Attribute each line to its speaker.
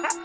Speaker 1: ha ha